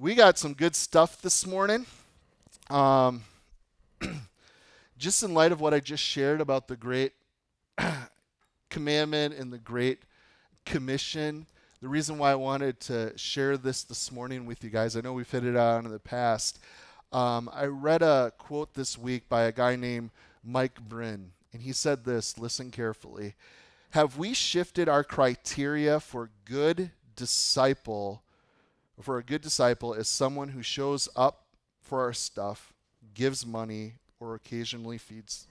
we got some good stuff this morning. Um, just in light of what I just shared about the great commandment and the great commission, the reason why I wanted to share this this morning with you guys, I know we've hit it on in the past. Um, I read a quote this week by a guy named Mike Brinn, and he said this listen carefully. Have we shifted our criteria for good disciple? For a good disciple is someone who shows up for our stuff, gives money, or occasionally feeds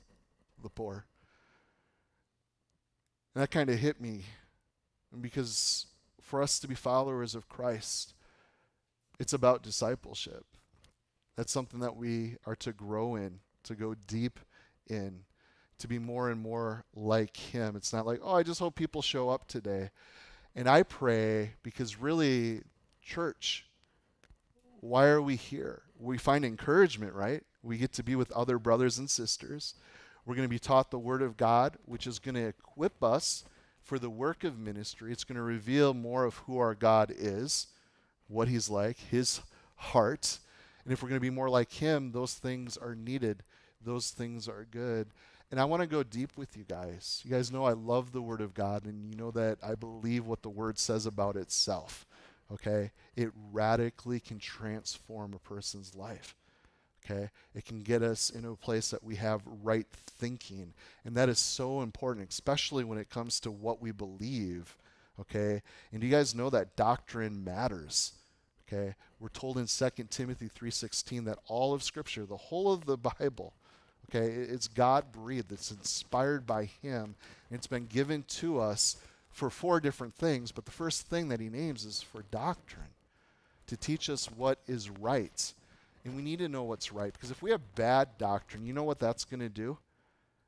the poor. And that kind of hit me because for us to be followers of Christ, it's about discipleship. That's something that we are to grow in, to go deep in, to be more and more like Him. It's not like, oh, I just hope people show up today. And I pray because really, church, why are we here? We find encouragement, right? We get to be with other brothers and sisters. We're going to be taught the Word of God, which is going to equip us for the work of ministry. It's going to reveal more of who our God is, what He's like, His heart. And if we're going to be more like Him, those things are needed. Those things are good. And I want to go deep with you guys. You guys know I love the Word of God, and you know that I believe what the Word says about itself. Okay? It radically can transform a person's life. Okay? It can get us into a place that we have right thinking. And that is so important, especially when it comes to what we believe. Okay? And you guys know that doctrine matters. Okay? We're told in 2 Timothy 3:16 that all of scripture, the whole of the Bible, okay, it's God breathed, it's inspired by him, it's been given to us for four different things, but the first thing that he names is for doctrine, to teach us what is right. And we need to know what's right because if we have bad doctrine, you know what that's going to do?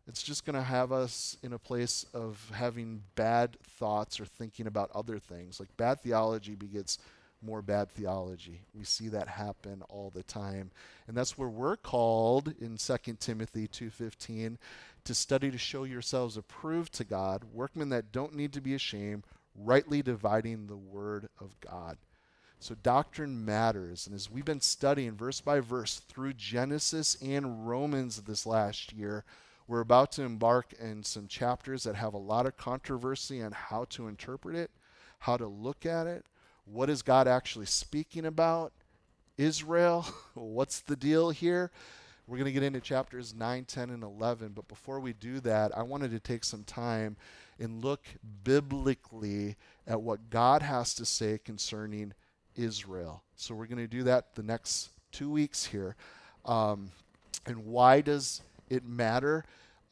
It's just going to have us in a place of having bad thoughts or thinking about other things. Like bad theology begets more bad theology. We see that happen all the time. And that's where we're called in 2 Timothy 2:15 to study to show yourselves approved to God, workmen that don't need to be ashamed, rightly dividing the word of God. So doctrine matters. And as we've been studying verse by verse through Genesis and Romans this last year, we're about to embark in some chapters that have a lot of controversy on how to interpret it, how to look at it, what is God actually speaking about? Israel, what's the deal here? We're going to get into chapters 9, 10, and 11. But before we do that, I wanted to take some time and look biblically at what God has to say concerning Israel. So we're going to do that the next two weeks here. Um, and why does it matter?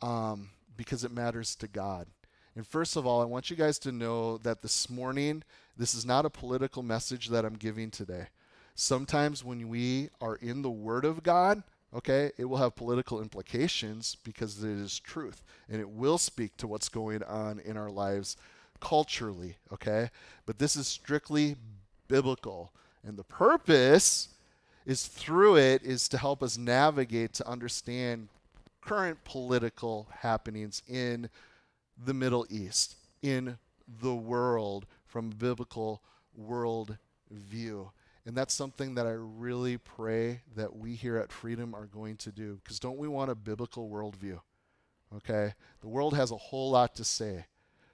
Um, because it matters to God. And first of all, I want you guys to know that this morning, this is not a political message that I'm giving today. Sometimes when we are in the Word of God, okay, it will have political implications because it is truth and it will speak to what's going on in our lives culturally, okay? But this is strictly biblical. And the purpose is through it is to help us navigate to understand current political happenings in the Middle East, in the world from biblical world view. And that's something that I really pray that we here at Freedom are going to do. Because don't we want a biblical worldview? Okay? The world has a whole lot to say.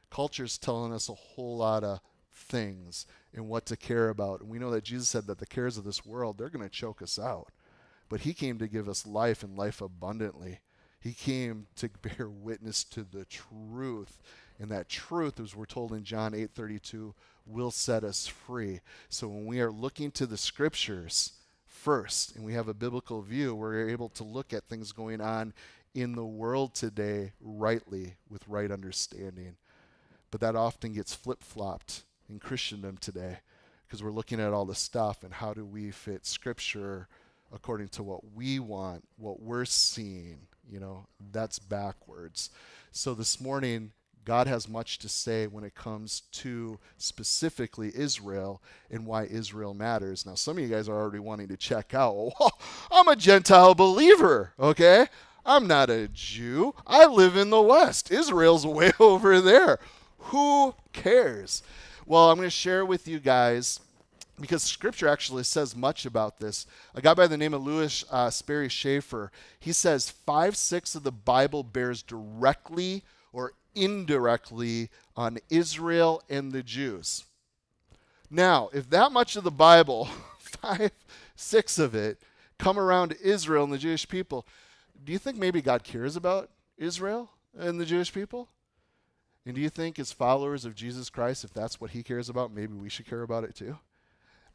Culture's telling us a whole lot of things and what to care about. And we know that Jesus said that the cares of this world, they're going to choke us out. But he came to give us life and life abundantly. He came to bear witness to the truth. And that truth, as we're told in John 8:32, will set us free. So when we are looking to the scriptures first and we have a biblical view, we're able to look at things going on in the world today rightly with right understanding. But that often gets flip-flopped in Christendom today because we're looking at all the stuff and how do we fit scripture according to what we want, what we're seeing, you know, that's backwards. So this morning God has much to say when it comes to specifically Israel and why Israel matters. Now, some of you guys are already wanting to check out, I'm a Gentile believer, okay? I'm not a Jew. I live in the West. Israel's way over there. Who cares? Well, I'm going to share with you guys because scripture actually says much about this. A guy by the name of Lewis uh, Sperry Chafer, he says five six of the Bible bears directly or indirectly on Israel and the Jews. Now, if that much of the Bible, five six of it, come around Israel and the Jewish people, do you think maybe God cares about Israel and the Jewish people? And do you think, as followers of Jesus Christ, if that's what he cares about, maybe we should care about it too?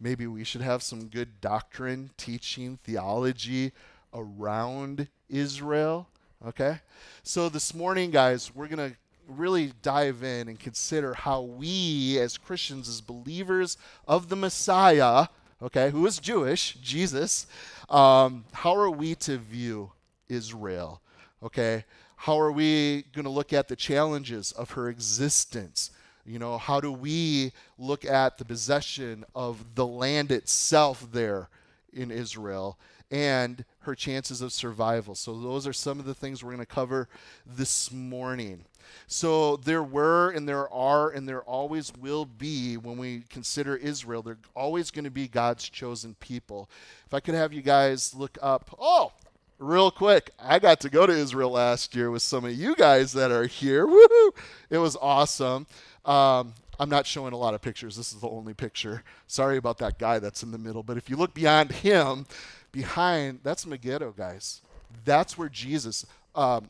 Maybe we should have some good doctrine, teaching, theology around Israel. Okay? So this morning, guys, we're going to really dive in and consider how we, as Christians, as believers of the Messiah, okay, who is Jewish, Jesus, um, how are we to view Israel? Okay? How are we going to look at the challenges of her existence? You know, how do we look at the possession of the land itself there in Israel and her chances of survival? So, those are some of the things we're going to cover this morning. So, there were and there are and there always will be, when we consider Israel, they're always going to be God's chosen people. If I could have you guys look up, oh, real quick, I got to go to Israel last year with some of you guys that are here. Woohoo! It was awesome. Um, I'm not showing a lot of pictures. This is the only picture. Sorry about that guy that's in the middle. But if you look beyond him, behind, that's Megiddo, guys. That's where Jesus, um,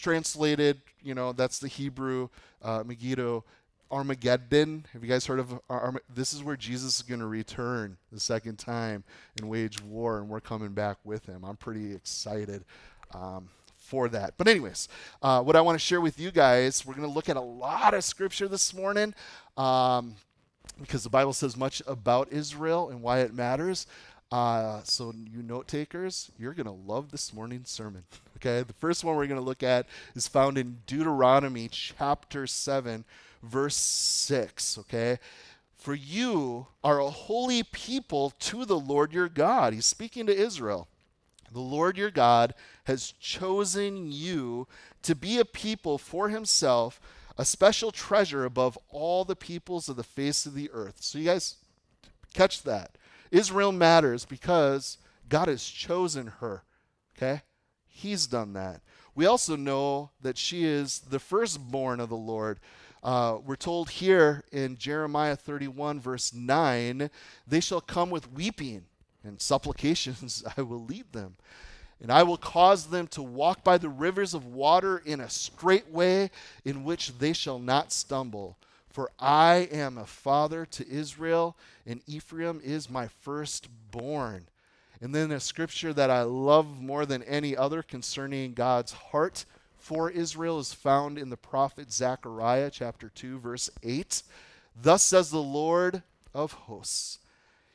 translated, you know, that's the Hebrew uh, Megiddo. Armageddon. Have you guys heard of Arm- this? Is where Jesus is going to return the second time and wage war, and we're coming back with him. I'm pretty excited um, for that. But anyways, uh, what I want to share with you guys, we're going to look at a lot of scripture this morning. Um, because the Bible says much about Israel and why it matters. Uh, so, you note takers, you're going to love this morning's sermon. Okay, the first one we're going to look at is found in Deuteronomy chapter 7, verse 6, okay? For you are a holy people to the Lord your God. He's speaking to Israel. The Lord your God has chosen you to be a people for himself, a special treasure above all the peoples of the face of the earth. So, you guys catch that. Israel matters because God has chosen her. Okay? He's done that. We also know that she is the firstborn of the Lord. Uh, we're told here in Jeremiah 31, verse 9, they shall come with weeping and supplications, I will lead them. And I will cause them to walk by the rivers of water in a straight way in which they shall not stumble. For I am a father to Israel, and Ephraim is my firstborn. And then a scripture that I love more than any other concerning God's heart for Israel is found in the prophet Zechariah chapter 2 verse 8. Thus says the Lord of hosts,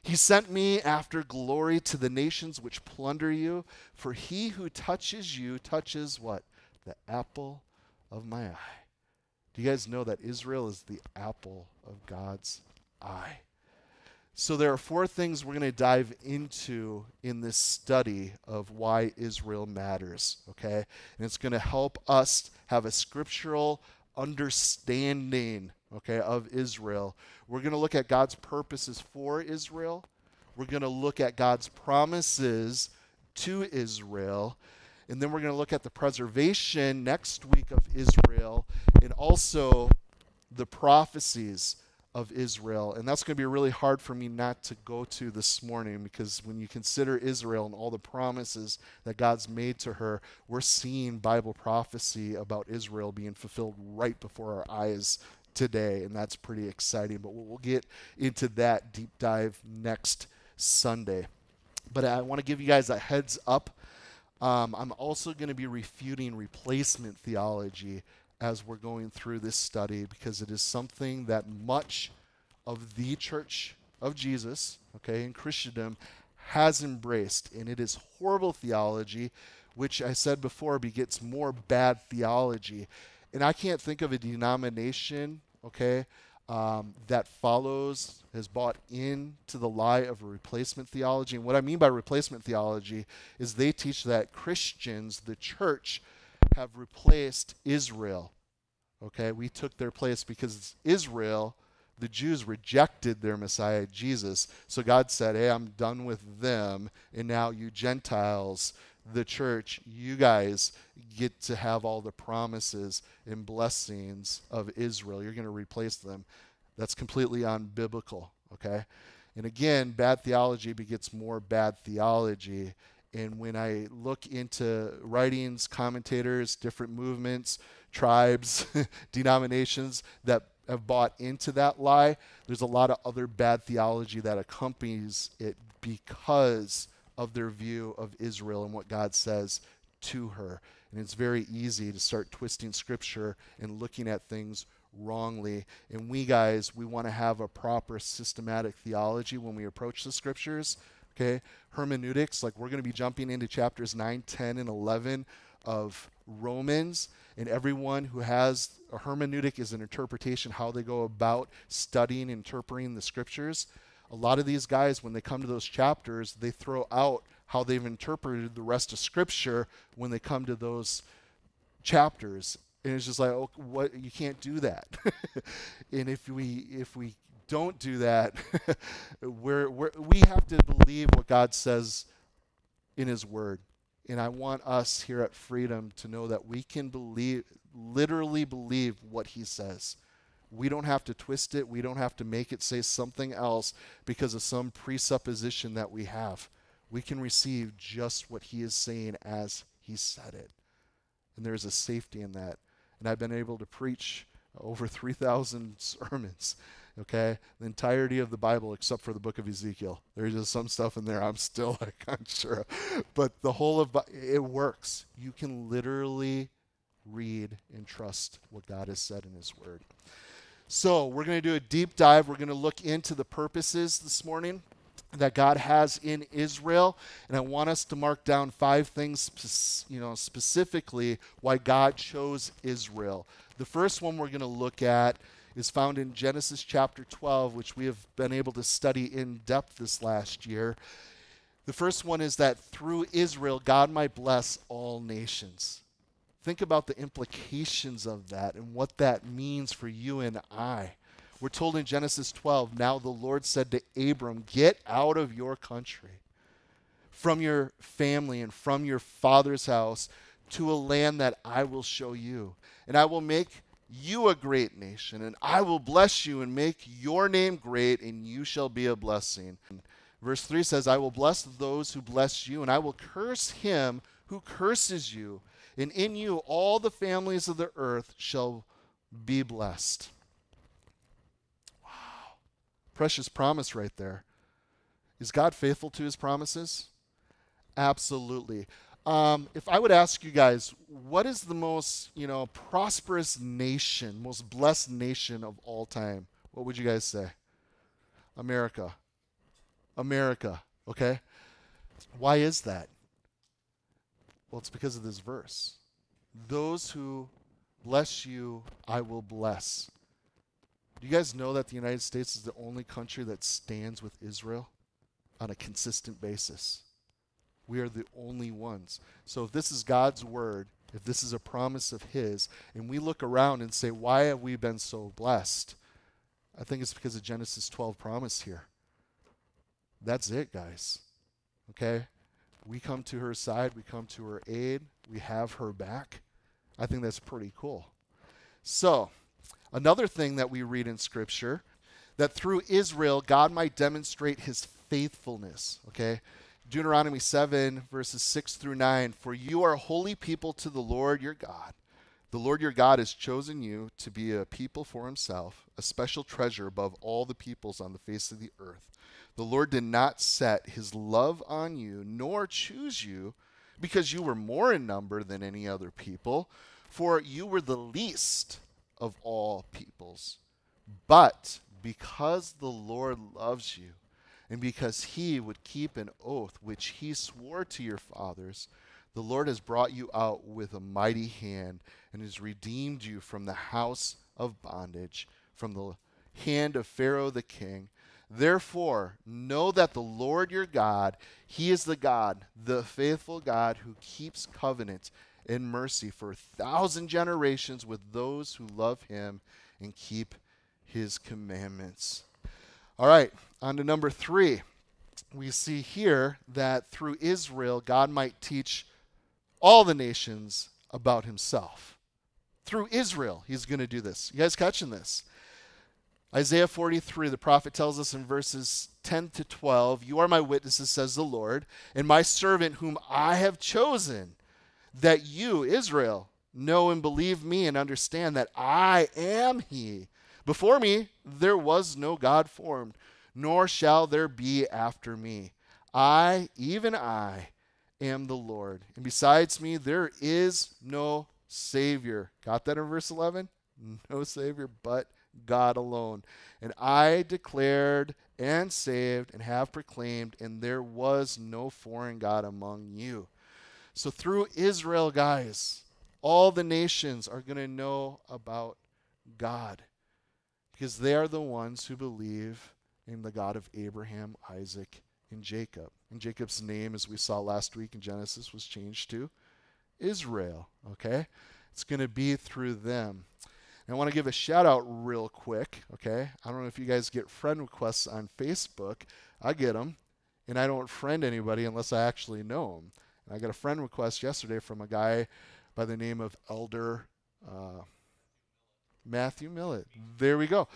he sent me after glory to the nations which plunder you, for he who touches you touches what? The apple of my eye. Do you guys know that Israel is the apple of God's eye? So, there are four things we're going to dive into in this study of why Israel matters, okay? And it's going to help us have a scriptural understanding, okay, of Israel. We're going to look at God's purposes for Israel. We're going to look at God's promises to Israel. And then we're going to look at the preservation next week of Israel and also the prophecies of Israel. And that's going to be really hard for me not to go to this morning because when you consider Israel and all the promises that God's made to her, we're seeing Bible prophecy about Israel being fulfilled right before our eyes today. And that's pretty exciting. But we'll get into that deep dive next Sunday. But I want to give you guys a heads up. Um, I'm also going to be refuting replacement theology as we're going through this study because it is something that much of the church of Jesus, okay, in Christendom has embraced. And it is horrible theology, which I said before begets more bad theology. And I can't think of a denomination, okay, um, that follows, has bought into the lie of a replacement theology. And what I mean by replacement theology is they teach that Christians, the church, have replaced Israel. Okay, we took their place because Israel The Jews rejected their Messiah, Jesus. So God said, Hey, I'm done with them. And now you Gentiles, the church, you guys get to have all the promises and blessings of Israel. You're going to replace them. That's completely unbiblical, okay? And again, bad theology begets more bad theology. And when I look into writings, commentators, different movements, tribes, denominations that have bought into that lie, there's a lot of other bad theology that accompanies it because of their view of Israel and what God says to her. And it's very easy to start twisting scripture and looking at things wrongly. And we guys, we want to have a proper systematic theology when we approach the scriptures. Okay? Hermeneutics, like we're going to be jumping into chapters 9, 10, and 11 of Romans. And everyone who has a hermeneutic is an interpretation, how they go about studying, interpreting the scriptures. A lot of these guys, when they come to those chapters, they throw out how they've interpreted the rest of scripture when they come to those chapters. And it's just like, oh, what? You can't do that. and if we if we don't do that, we're, we're, we have to believe what God says in His Word. And I want us here at Freedom to know that we can believe, literally believe what He says. We don't have to twist it. We don't have to make it say something else because of some presupposition that we have. We can receive just what He is saying as He said it. And there's a safety in that. And I've been able to preach over 3,000 sermons okay? The entirety of the bible except for the book of ezekiel. There's just some stuff in there i'm still like unsure but the whole of it works. You can literally read and trust what god has said in his word. So we're going to do a deep dive. We're going to look into the purposes this morning that God has in Israel. And I want us to mark down five things, you know, specifically why God chose Israel. The first one we're going to look at is found in Genesis chapter 12, which we have been able to study in depth this last year. The first one is that through Israel, God might bless all nations. Think about the implications of that and what that means for you and I. We're told in Genesis 12, now the Lord said to Abram, Get out of your country, from your family, and from your father's house to a land that I will show you. And I will make you a great nation, and I will bless you and make your name great, and you shall be a blessing. Verse 3 says, I will bless those who bless you, and I will curse him who curses you. And in you all the families of the earth shall be blessed. Wow. Precious promise right there. Is God faithful to his promises? Absolutely. Um, if I would ask you guys, what is the most, you know, prosperous nation, most blessed nation of all time? What would you guys say? America. America, okay? Why is that? Well, it's because of this verse. Those who bless you, I will bless. Do you guys know that the United States is the only country that stands with Israel on a consistent basis? We are the only ones. So if this is God's word, if this is a promise of His, and we look around and say, why have we been so blessed? I think it's because of Genesis 12 promise here. That's it, guys. Okay? We come to her side, we come to her aid, we have her back. I think that's pretty cool. So, another thing that we read in Scripture that through Israel, God might demonstrate his faithfulness. Okay? Deuteronomy 7, verses 6 through 9 For you are a holy people to the Lord your God. The Lord your God has chosen you to be a people for himself, a special treasure above all the peoples on the face of the earth. The Lord did not set his love on you, nor choose you, because you were more in number than any other people, for you were the least of all peoples. But because the Lord loves you, and because he would keep an oath which he swore to your fathers, the Lord has brought you out with a mighty hand and has redeemed you from the house of bondage, from the hand of Pharaoh the king. Therefore, know that the Lord your God, he is the God, the faithful God who keeps covenant and mercy for a thousand generations with those who love him and keep his commandments. All right, on to number three. We see here that through Israel, God might teach all the nations about himself. Through Israel, he's going to do this. You guys catching this? Isaiah 43, the prophet tells us in verses 10 to 12 You are my witnesses, says the Lord, and my servant whom I have chosen, that you, Israel, know and believe me and understand that I am He. Before me there was no God formed, nor shall there be after me. I, even I, am the Lord. And besides me there is no Savior. Got that in verse 11? No Savior but God alone. And I declared and saved and have proclaimed, and there was no foreign God among you. So through Israel, guys, all the nations are going to know about God because they are the ones who believe in the God of Abraham, Isaac, and Jacob. And Jacob's name, as we saw last week in Genesis, was changed to Israel. Okay? It's going to be through them. And I want to give a shout out real quick. Okay? I don't know if you guys get friend requests on Facebook. I get them, and I don't friend anybody unless I actually know them. And I got a friend request yesterday from a guy by the name of Elder uh, Matthew Millett. There we go.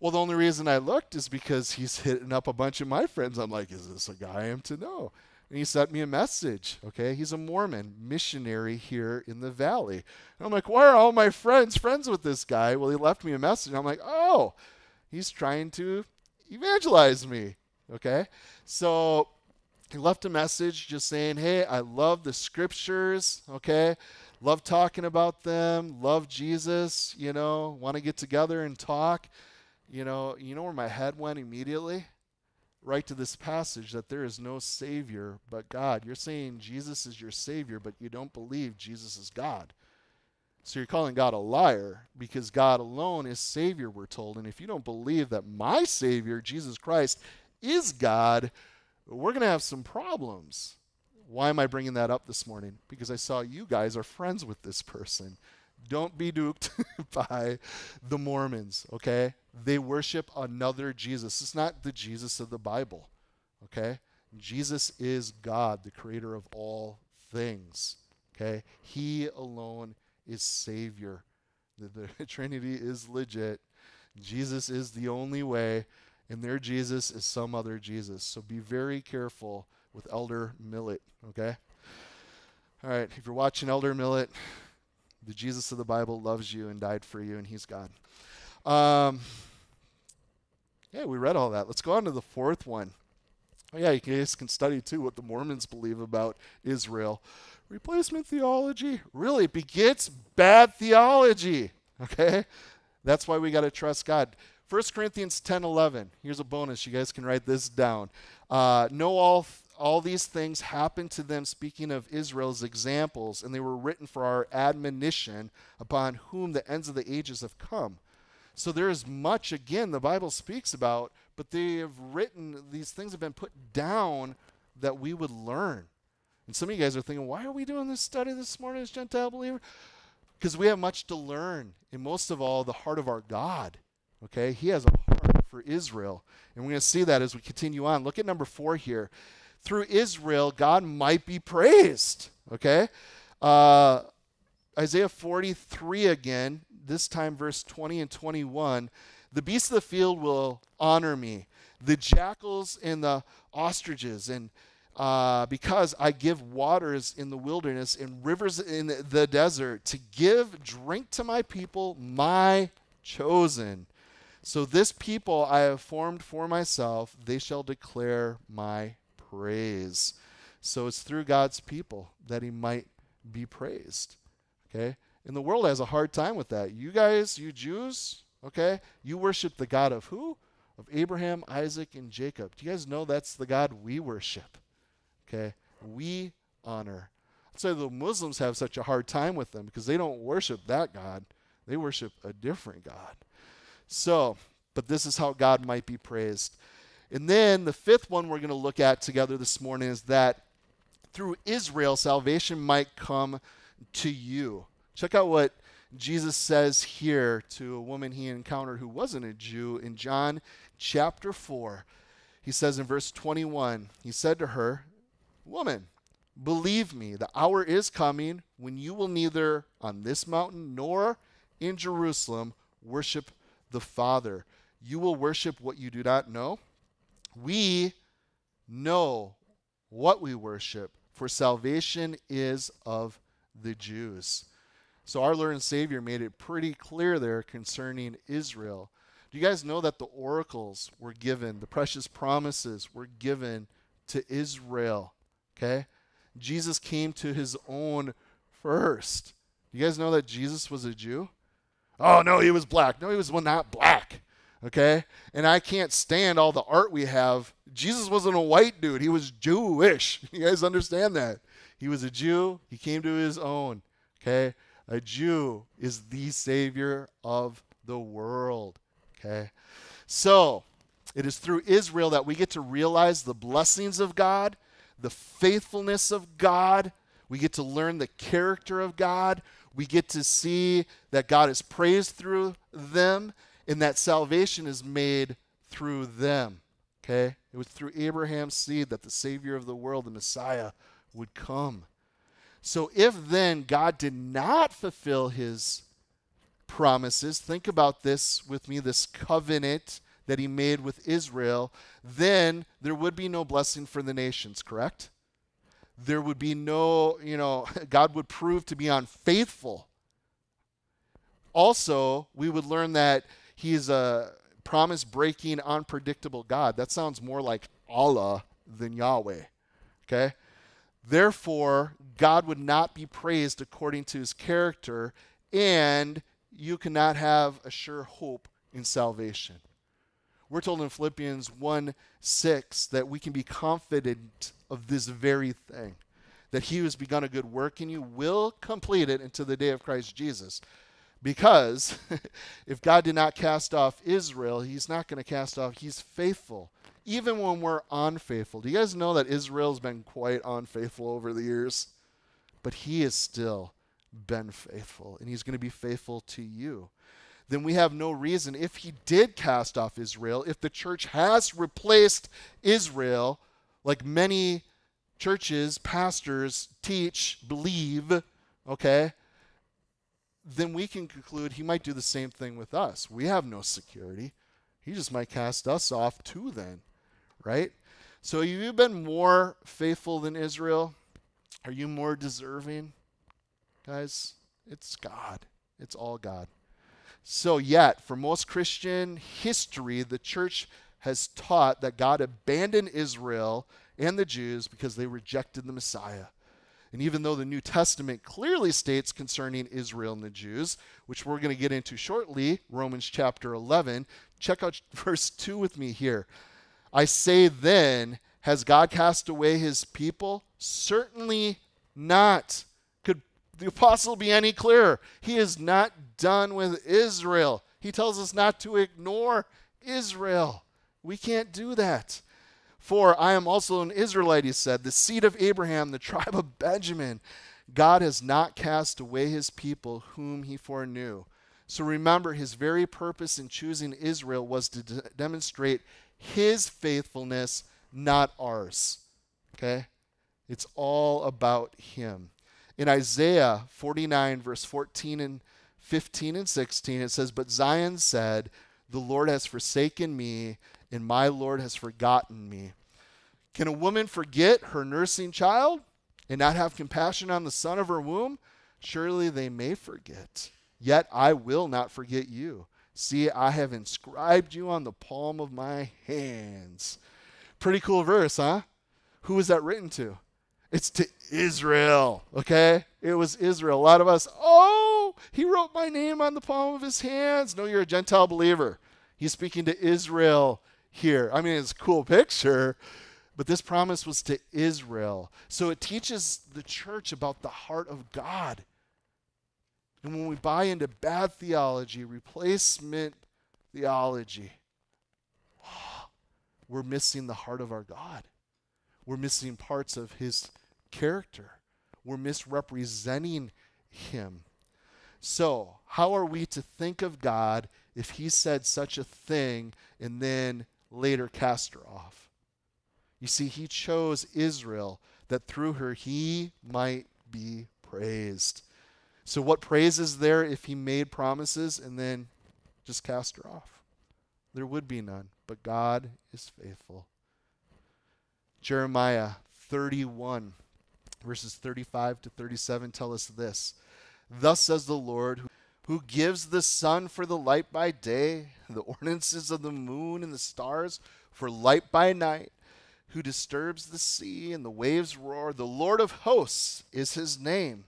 Well, the only reason I looked is because he's hitting up a bunch of my friends. I'm like, is this a guy I am to know? And he sent me a message. Okay, he's a Mormon missionary here in the valley. And I'm like, why are all my friends friends with this guy? Well, he left me a message. I'm like, oh, he's trying to evangelize me. Okay, so he left a message just saying, hey, I love the scriptures. Okay, love talking about them, love Jesus, you know, want to get together and talk. You know, you know where my head went immediately? Right to this passage that there is no savior but God. You're saying Jesus is your savior, but you don't believe Jesus is God. So you're calling God a liar because God alone is savior, we're told. And if you don't believe that my savior, Jesus Christ, is God, we're going to have some problems. Why am I bringing that up this morning? Because I saw you guys are friends with this person. Don't be duped by the Mormons, okay? They worship another Jesus. It's not the Jesus of the Bible, okay? Jesus is God, the creator of all things, okay? He alone is Savior. The, the Trinity is legit. Jesus is the only way, and their Jesus is some other Jesus. So be very careful with Elder Millett, okay? All right, if you're watching Elder Millett, the Jesus of the Bible loves you and died for you, and he's God. Um, yeah, we read all that. Let's go on to the fourth one. Oh, yeah, you guys can study too what the Mormons believe about Israel. Replacement theology really begets bad theology. Okay? That's why we got to trust God. 1 Corinthians 10 11. Here's a bonus. You guys can write this down. Uh, know all all these things happened to them, speaking of Israel's examples, and they were written for our admonition upon whom the ends of the ages have come. So there is much, again, the Bible speaks about, but they have written, these things have been put down that we would learn. And some of you guys are thinking, why are we doing this study this morning as Gentile believer? Because we have much to learn, and most of all, the heart of our God. Okay? He has a heart for Israel. And we're going to see that as we continue on. Look at number four here through Israel, God might be praised. Okay? Uh, Isaiah 43 again, this time verse 20 and 21. The beasts of the field will honor me, the jackals and the ostriches, and uh, because I give waters in the wilderness and rivers in the desert to give drink to my people, my chosen. So this people I have formed for myself, they shall declare my praise. So it's through God's people that he might be praised. Okay? And the world has a hard time with that. You guys, you Jews, okay? You worship the God of who? Of Abraham, Isaac, and Jacob. Do you guys know that's the God we worship? Okay? We honor. I'd say the Muslims have such a hard time with them because they don't worship that God. They worship a different God. So, but this is how God might be praised. And then the fifth one we're going to look at together this morning is that through Israel, salvation might come to you. Check out what Jesus says here to a woman he encountered who wasn't a Jew in John chapter 4. He says in verse 21, He said to her, Woman, believe me, the hour is coming when you will neither on this mountain nor in Jerusalem worship the Father. You will worship what you do not know. We know what we worship, for salvation is of the Jews. So our Lord and Savior made it pretty clear there concerning Israel. Do you guys know that the oracles were given, the precious promises were given to Israel? Okay? Jesus came to his own first. You guys know that Jesus was a Jew? Oh, no, he was black. No, he was not black. Okay? And I can't stand all the art we have. Jesus wasn't a white dude, he was Jewish. You guys understand that? He was a Jew, he came to his own. Okay? A Jew is the Savior of the world. Okay? So, it is through Israel that we get to realize the blessings of God, the faithfulness of God. We get to learn the character of God. We get to see that God is praised through them and that salvation is made through them. Okay? It was through Abraham's seed that the Savior of the world, the Messiah, would come. So if then God did not fulfill his promises, think about this with me this covenant that he made with Israel, then there would be no blessing for the nations, correct? There would be no, you know, God would prove to be unfaithful. Also, we would learn that he is a promise breaking, unpredictable God. That sounds more like Allah than Yahweh. Okay? Therefore, God would not be praised according to his character, and you cannot have a sure hope in salvation. We're told in Philippians 1 6 that we can be confident of this very thing that he who has begun a good work in you will complete it until the day of Christ Jesus. Because if God did not cast off Israel, he's not going to cast off, he's faithful even when we're unfaithful. Do you guys know that Israel's been quite unfaithful over the years? But he has still been faithful, and he's going to be faithful to you. Then we have no reason, if he did cast off Israel, if the church has replaced Israel, like many churches, pastors teach, believe, okay, then we can conclude he might do the same thing with us. We have no security. He just might cast us off too, then right? So have you been more faithful than Israel? Are you more deserving? Guys, it's God. It's all God. So, yet, for most Christian history, the church has taught that God abandoned Israel and the Jews because they rejected the Messiah. And even though the New Testament clearly states concerning Israel and the Jews, which we're going to get into shortly, Romans chapter 11, check out verse 2 with me here. I say then, has God cast away his people? Certainly not. Could the apostle be any clearer? He is not done with Israel. He tells us not to ignore Israel. We can't do that. For I am also an Israelite, he said, the seed of Abraham, the tribe of Benjamin. God has not cast away his people whom he foreknew. So remember, his very purpose in choosing Israel was to demonstrate his faithfulness, not ours. Okay? It's all about him. In Isaiah 49, verse 14 and 15 and 16, it says, But Zion said, The Lord has forsaken me, and my Lord has forgotten me. Can a woman forget her nursing child and not have compassion on the son of her womb? Surely they may forget. Yet I will not forget you. See, I have inscribed you on the palm of my hands. Pretty cool verse, huh? Who is that written to? It's to Israel, okay? It was Israel. A lot of us, oh, he wrote my name on the palm of his hands. No, you're a Gentile believer. He's speaking to Israel here. I mean, it's a cool picture, but this promise was to Israel. So it teaches the church about the heart of God. And when we buy into bad theology, replacement theology, we're missing the heart of our God. We're missing parts of his character. We're misrepresenting him. So, how are we to think of God if he said such a thing and then later cast her off? You see, he chose Israel that through her he might be praised. So, what praise is there if he made promises and then just cast her off? There would be none, but God is faithful. Jeremiah 31, verses 35 to 37 tell us this Thus says the Lord, who gives the sun for the light by day, the ordinances of the moon and the stars for light by night who disturbs the sea and the waves roar. The Lord of hosts is his name.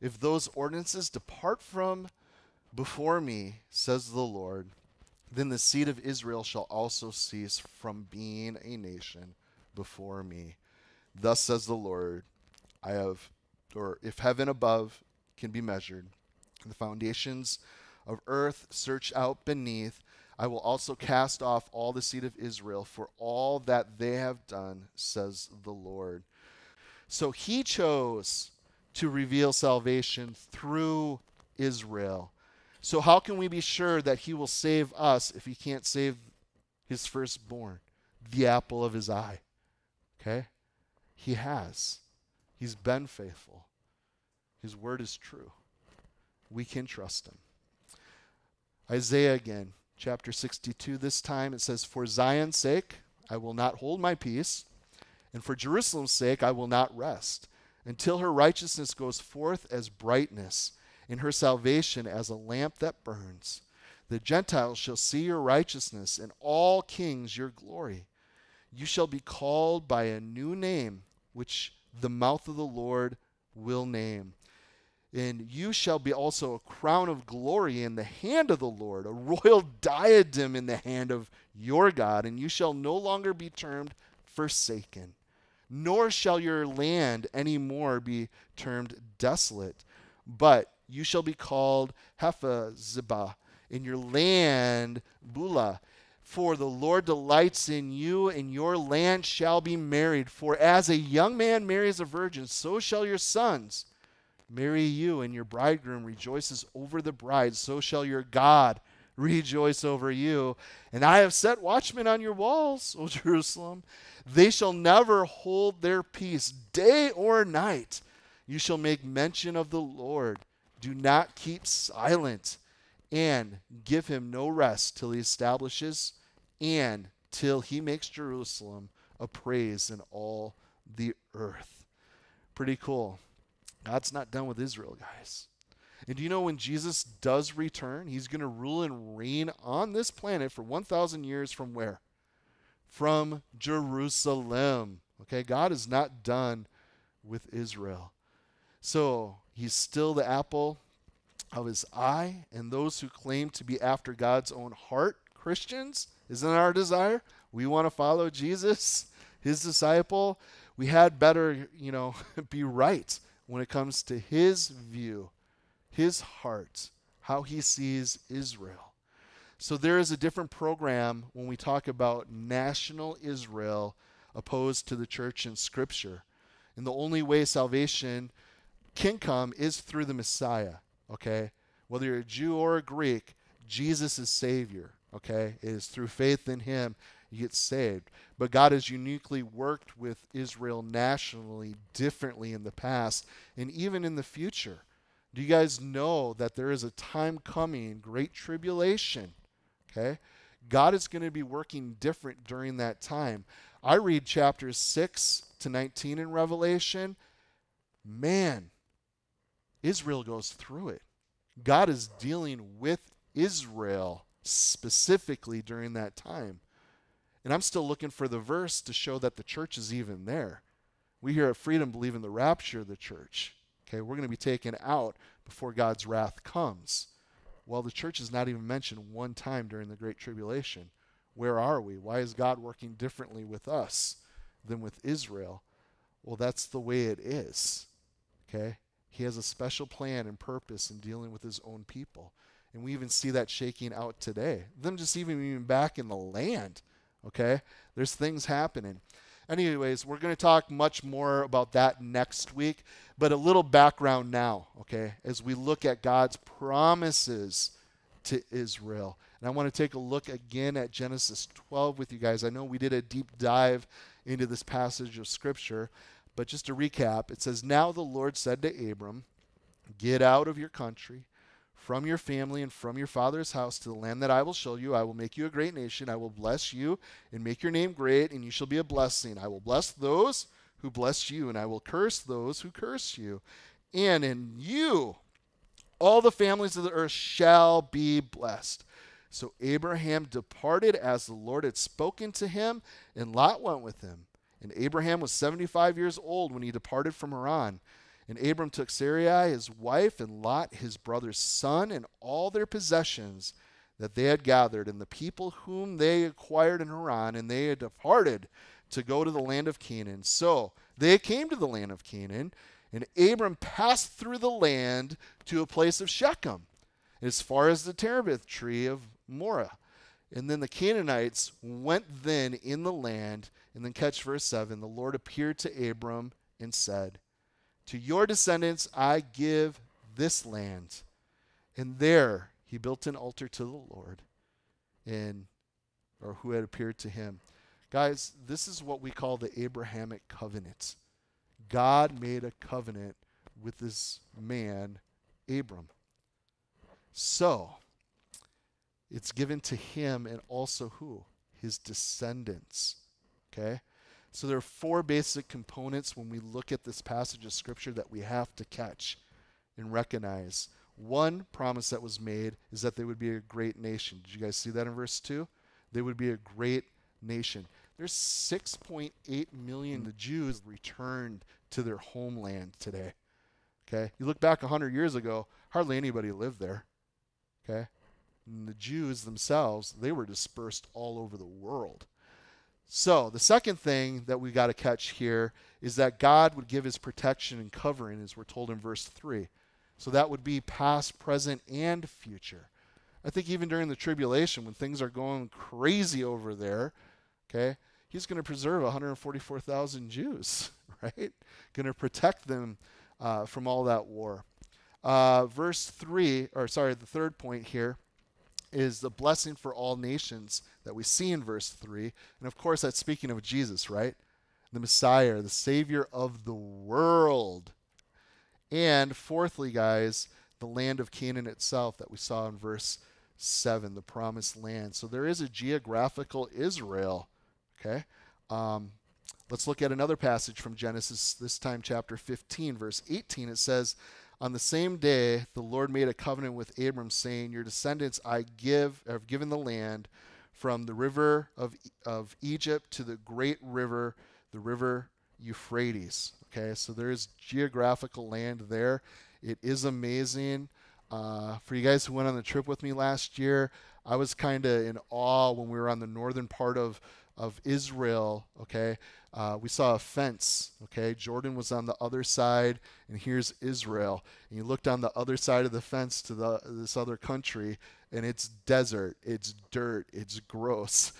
If those ordinances depart from before me, says the Lord, then the seed of Israel shall also cease from being a nation before me. Thus says the Lord, I have, or if heaven above can be measured, the foundations of earth search out beneath, I will also cast off all the seed of Israel for all that they have done, says the Lord. So he chose to reveal salvation through Israel. So, how can we be sure that he will save us if he can't save his firstborn, the apple of his eye? Okay? He has. He's been faithful. His word is true. We can trust him. Isaiah again chapter 62 this time. It says, For Zion's sake, I will not hold my peace, and for Jerusalem's sake, I will not rest, until her righteousness goes forth as brightness, and her salvation as a lamp that burns. The Gentiles shall see your righteousness, and all kings your glory. You shall be called by a new name, which the mouth of the Lord will name. And you shall be also a crown of glory in the hand of the Lord, a royal diadem in the hand of your God, and you shall no longer be termed forsaken, nor shall your land any more be termed desolate, but you shall be called Hephzibah, in your land Beulah. For the Lord delights in you, and your land shall be married. For as a young man marries a virgin, so shall your sons marry you, and your bridegroom rejoices over the bride, so shall your God rejoice over you. And I have set watchmen on your walls, O Jerusalem. They shall never hold their peace, day or night. You shall make mention of the Lord. Do not keep silent, and give him no rest till he establishes and till he makes Jerusalem a praise in all the earth. Pretty cool. God's not done with Israel, guys. And do you know when Jesus does return, he's going to rule and reign on this planet for 1,000 years from where? From Jerusalem. Okay, God is not done with Israel. So he's still the apple of his eye, and those who claim to be after God's own heart, Christians, isn't our desire? We want to follow Jesus, his disciple. We had better, you know, be right when it comes to his view, his heart, how he sees Israel. So there is a different program when we talk about national Israel opposed to the church in Scripture. And the only way salvation can come is through the Messiah, okay? Whether you're a Jew or a Greek, Jesus is Savior, okay? It is through faith in Him you get saved. But God has uniquely worked with Israel nationally differently in the past and even in the future. Do you guys know that there is a time coming, great tribulation? Okay? God is going to be working different during that time. I read chapters 6 to 19 in Revelation. Man, Israel goes through it. God is dealing with Israel specifically during that time. And I'm still looking for the verse to show that the church is even there. We here at Freedom believe in the rapture of the church. Okay, we're going to be taken out before God's wrath comes. Well, the church is not even mentioned one time during the Great Tribulation. Where are we? Why is God working differently with us than with Israel? Well, that's the way it is. Okay? He has a special plan and purpose in dealing with his own people. And we even see that shaking out today. Them just even being back in the land Okay? There's things happening. anyways, we're going to talk much more about that next week, but a little background now, okay, as we look at God's promises to Israel. And I want to take a look again at Genesis 12 with you guys. I know we did a deep dive into this passage of Scripture, but just to recap, it says, Now the Lord said to Abram, Get out of your country from your family and from your father's house to the land that I will show you. I will make you a great nation. I will bless you and make your name great, and you shall be a blessing. I will bless those who bless you, and I will curse those who curse you. And in you, all the families of the earth shall be blessed. So Abraham departed as the Lord had spoken to him, and Lot went with him. And Abraham was 75 years old when he departed from Haran. And Abram took Sarai his wife, and Lot his brother's son, and all their possessions that they had gathered, and the people whom they acquired in Haran, and they had departed to go to the land of Canaan. So they came to the land of Canaan, and Abram passed through the land to a place of Shechem, as far as the terebinth tree of Moreh. And then the Canaanites went then in the land, and then catch verse 7 the Lord appeared to Abram and said, to your descendants I give this land. And there he built an altar to the Lord, and or who had appeared to him. Guys, this is what we call the Abrahamic covenant. God made a covenant with this man, Abram. So, it's given to him and also who? His descendants. Okay? So there are four basic components when we look at this passage of Scripture that we have to catch and recognize. One promise that was made is that they would be a great nation. Did you guys see that in verse 2? They would be a great nation. There's 6.8 million the Jews returned to their homeland today. Okay? You look back 100 years ago, hardly anybody lived there. Okay? And the Jews themselves, they were dispersed all over the world. So, the second thing that we got to catch here is that God would give his protection and covering, as we're told in verse 3. So, that would be past, present, and future. I think even during the tribulation, when things are going crazy over there, okay, he's going to preserve 144,000 Jews, right? Going to protect them uh, from all that war. Uh, verse 3, or sorry, the third point here is the blessing for all nations that we see in verse 3. And of course, that's speaking of Jesus, right? The Messiah, the Savior of the world. And fourthly, guys, the land of Canaan itself that we saw in verse 7, the promised land. So there is a geographical Israel, okay? Um, let's look at another passage from Genesis, this time chapter 15, verse 18. It says, on the same day, the Lord made a covenant with Abram, saying, Your descendants I give have given the land from the river of, of Egypt to the great river, the river Euphrates. Okay, so there is geographical land there. It is amazing. Uh, for you guys who went on the trip with me last year, I was kind of in awe when we were on the northern part of, of Israel. Okay, uh, we saw a fence. Okay, Jordan was on the other side, and here's Israel. And you looked on the other side of the fence to the, this other country, and it's desert, it's dirt, it's gross.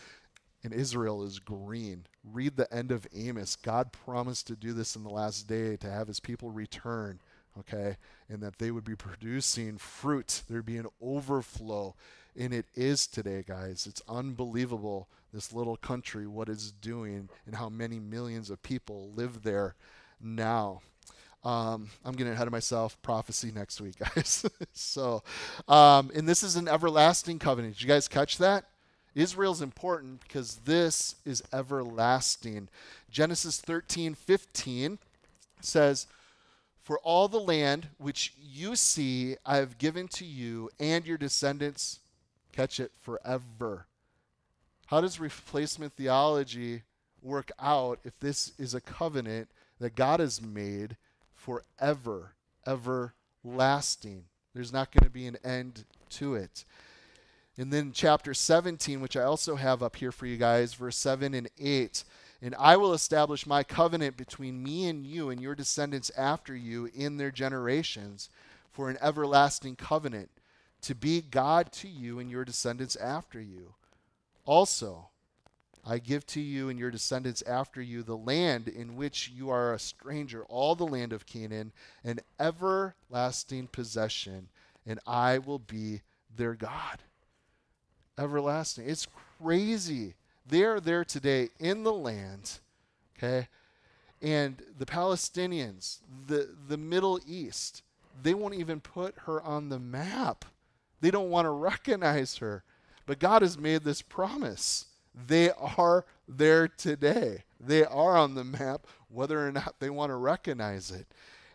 And Israel is green. Read the end of Amos. God promised to do this in the last day to have his people return, okay, and that they would be producing fruit. There'd be an overflow. And it is today, guys. It's unbelievable this little country, what it's doing, and how many millions of people live there now. Um, I'm getting ahead of myself. Prophecy next week, guys. so, um, and this is an everlasting covenant. Did you guys catch that? Israel's important because this is everlasting. Genesis 13 15 says, For all the land which you see, I have given to you and your descendants, catch it forever. How does replacement theology work out if this is a covenant that God has made forever, everlasting? There's not going to be an end to it. And then chapter 17, which I also have up here for you guys, verse 7 and 8. And I will establish my covenant between me and you and your descendants after you in their generations for an everlasting covenant, to be God to you and your descendants after you. Also, I give to you and your descendants after you the land in which you are a stranger, all the land of Canaan, an everlasting possession, and I will be their God. Everlasting. It's crazy. They are there today in the land, okay? And the Palestinians, the, the Middle East, they won't even put her on the map. They don't want to recognize her. But God has made this promise. They are there today. They are on the map, whether or not they want to recognize it.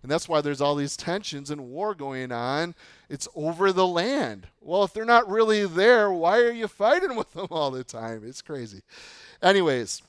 And that's why there's all these tensions and war going on. It's over the land. Well, if they're not really there, why are you fighting with them all the time? It's crazy. Anyways,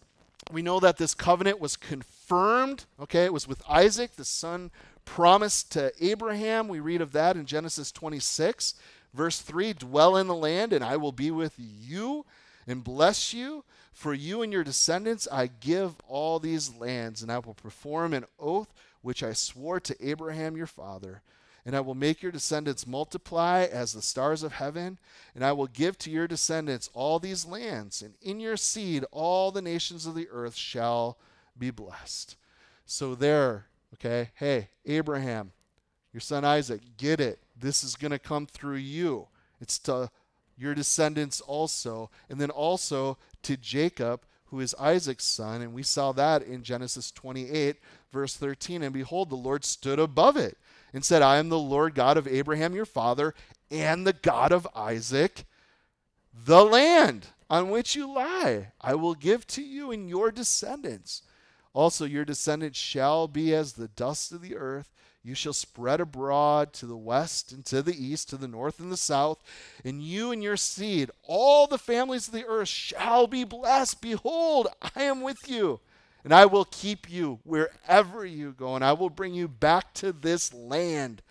we know that this covenant was confirmed. Okay, it was with Isaac, the son promised to Abraham. We read of that in Genesis 26, verse 3 Dwell in the land, and I will be with you and bless you. For you and your descendants I give all these lands, and I will perform an oath which I swore to Abraham your father. And I will make your descendants multiply as the stars of heaven, and I will give to your descendants all these lands, and in your seed all the nations of the earth shall be blessed. So, there, okay, hey, Abraham, your son Isaac, get it. This is going to come through you. It's to your descendants also, and then also to Jacob, who is Isaac's son. And we saw that in Genesis 28, verse 13. And behold, the Lord stood above it and said, I am the Lord God of Abraham your father, and the God of Isaac. The land on which you lie, I will give to you and your descendants. Also, your descendants shall be as the dust of the earth you shall spread abroad to the west and to the east, to the north and the south, and you and your seed, all the families of the earth shall be blessed. Behold, I am with you, and I will keep you wherever you go, and I will bring you back to this land,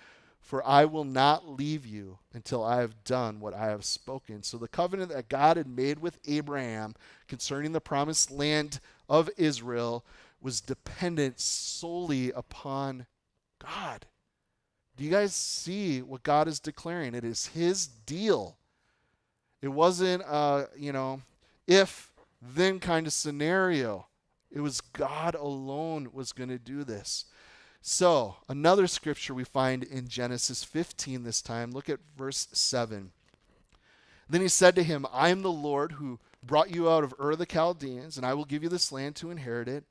for I will not leave you until I have done what I have spoken. So the covenant that God had made with Abraham concerning the promised land of Israel was dependent solely upon God. Do you guys see what God is declaring? It is His deal. It wasn't a, you know, if then kind of scenario. It was God alone was going to do this. So, another scripture we find in Genesis 15 this time. Look at verse 7. Then he said to him, I am the Lord who brought you out of Ur the Chaldeans, and I will give you this land to inherit it.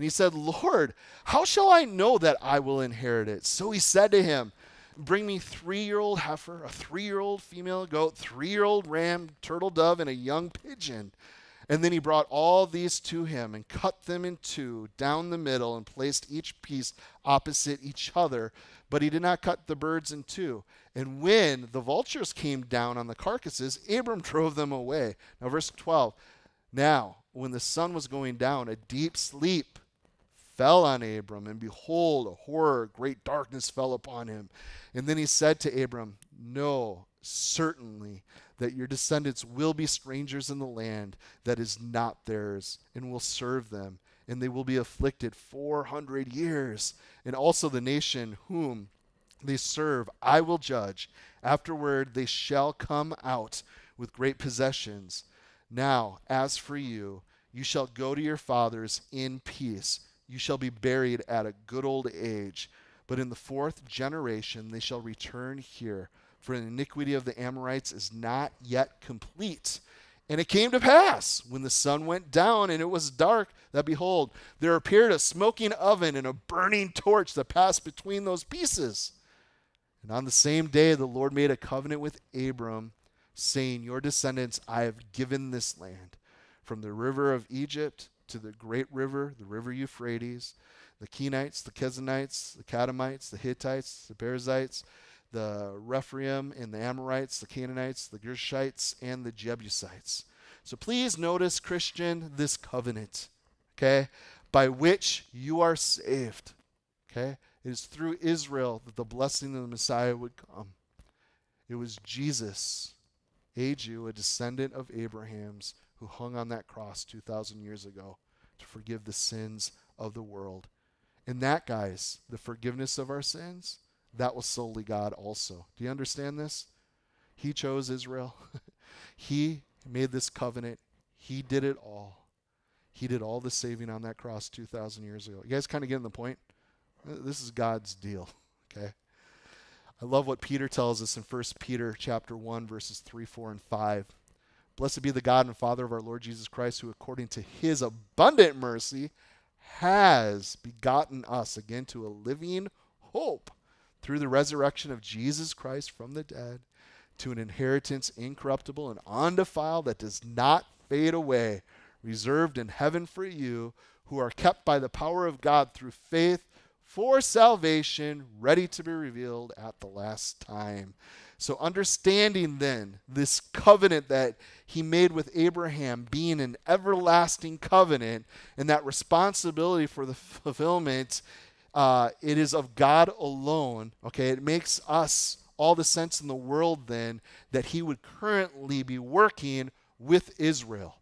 And he said, Lord, how shall I know that I will inherit it? So he said to him, Bring me three year old heifer, a three year old female goat, three year old ram, turtle dove, and a young pigeon. And then he brought all these to him and cut them in two down the middle and placed each piece opposite each other. But he did not cut the birds in two. And when the vultures came down on the carcasses, Abram drove them away. Now, verse 12. Now, when the sun was going down, a deep sleep fell on Abram, and behold, a horror, great darkness fell upon him. And then he said to Abram, Know certainly that your descendants will be strangers in the land that is not theirs, and will serve them, and they will be afflicted 400 years. And also the nation whom they serve I will judge. Afterward they shall come out with great possessions. Now, as for you, you shall go to your fathers in peace you shall be buried at a good old age. But in the fourth generation they shall return here, for the iniquity of the Amorites is not yet complete. And it came to pass, when the sun went down and it was dark, that behold, there appeared a smoking oven and a burning torch that passed between those pieces. And on the same day, the Lord made a covenant with Abram, saying, Your descendants I have given this land, from the river of Egypt to the great river, the river Euphrates, the Kenites, the Kenezzites, the Kadmonites, the Hittites, the Perizzites, the Rephaim and the Amorites, the Canaanites, the Gershites, and the Jebusites. So please notice, Christian, this covenant, okay, by which you are saved. Okay? It is through Israel that the blessing of the Messiah would come. It was Jesus, a Jew, a descendant of Abraham's, who hung on that cross 2,000 years ago to forgive the sins of the world. And that, guys, the forgiveness of our sins, that was solely God also. Do you understand this? He chose Israel, He made this covenant, He did it all. He did all the saving on that cross 2,000 years ago. You guys kind of getting the point? This is God's deal, okay? I love what Peter tells us in 1 Peter chapter 1 verses 3, 4 and 5. Blessed be the God and Father of our Lord Jesus Christ who according to his abundant mercy has begotten us again to a living hope through the resurrection of Jesus Christ from the dead to an inheritance incorruptible and undefiled that does not fade away, reserved in heaven for you who are kept by the power of God through faith for salvation, ready to be revealed at the last time. So, understanding then this covenant that he made with Abraham being an everlasting covenant and that responsibility for the fulfillment, uh, it is of God alone. Okay, it makes us all the sense in the world then that he would currently be working with Israel.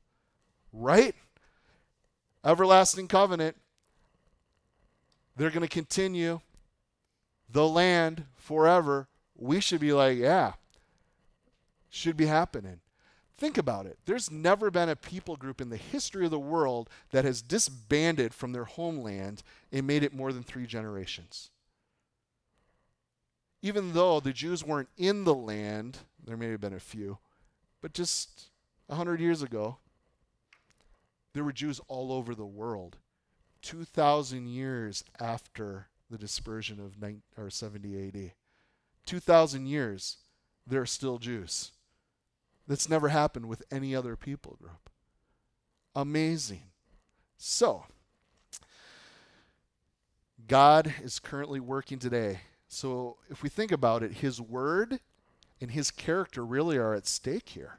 Right? Everlasting covenant, they're going to continue the land forever. We should be like, yeah, should be happening. Think about it. There's never been a people group in the history of the world that has disbanded from their homeland and made it more than three generations. Even though the Jews weren't in the land, there may have been a few, but just a hundred years ago, there were Jews all over the world. 2,000 years after the dispersion of 9, or 70 AD. 2,000 years, they're still Jews. That's never happened with any other people group. Amazing. So, God is currently working today. So, if we think about it, His word and His character really are at stake here.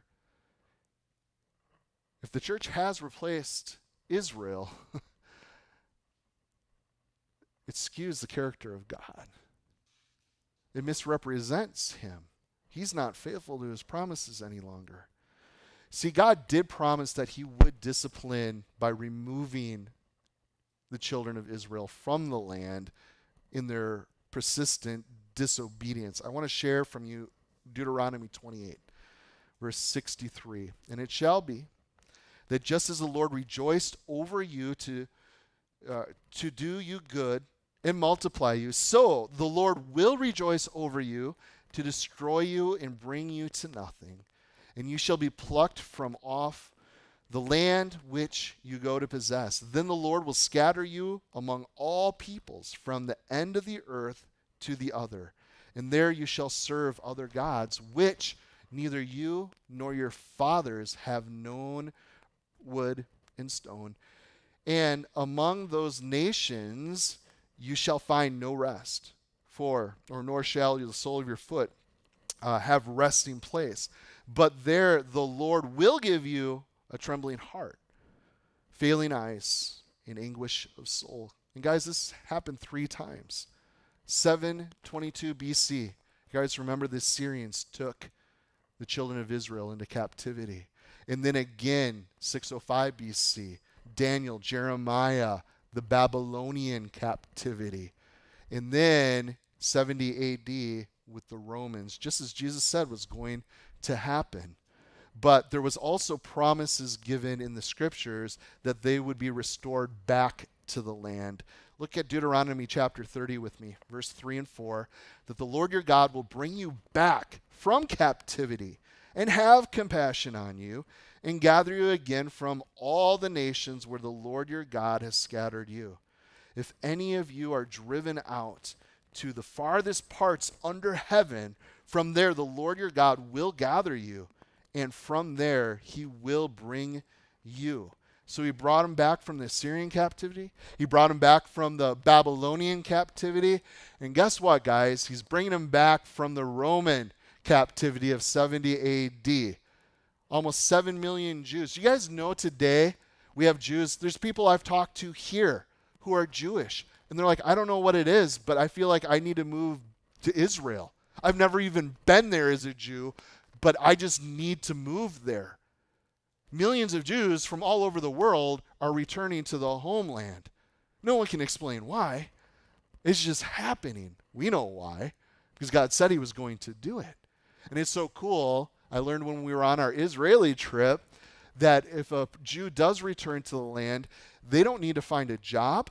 If the church has replaced Israel, it skews the character of God. It misrepresents him. He's not faithful to his promises any longer. See, God did promise that he would discipline by removing the children of Israel from the land in their persistent disobedience. I want to share from you Deuteronomy 28, verse 63. And it shall be that just as the Lord rejoiced over you to, uh, to do you good and multiply you. So the Lord will rejoice over you to destroy you and bring you to nothing. And you shall be plucked from off the land which you go to possess. Then the Lord will scatter you among all peoples from the end of the earth to the other. And there you shall serve other gods, which neither you nor your fathers have known wood and stone. And among those nations, you shall find no rest. For, or nor shall the sole of your foot uh, have resting place. But there the Lord will give you a trembling heart, failing eyes, and anguish of soul. And guys, this happened three times. 722 BC. You guys remember the Assyrians took the children of Israel into captivity. And then again, 605 BC, Daniel, Jeremiah, the Babylonian captivity. And then 70 AD with the Romans, just as Jesus said was going to happen. But there was also promises given in the scriptures that they would be restored back to the land. Look at Deuteronomy chapter 30 with me, verse 3 and 4. That the Lord your God will bring you back from captivity and have compassion on you and gather you again from all the nations where the Lord your God has scattered you. If any of you are driven out to the farthest parts under heaven, from there the Lord your God will gather you, and from there he will bring you. So he brought him back from the Assyrian captivity. He brought him back from the Babylonian captivity. And guess what, guys? He's bringing him back from the Roman captivity of 70 AD almost 7 million Jews. You guys know today we have Jews. There's people I've talked to here who are Jewish. And they're like, I don't know what it is, but I feel like I need to move to Israel. I've never even been there as a Jew, but I just need to move there. Millions of Jews from all over the world are returning to the homeland. No one can explain why. It's just happening. We know why, because God said He was going to do it. And it's so cool I learned when we were on our Israeli trip that if a Jew does return to the land, they don't need to find a job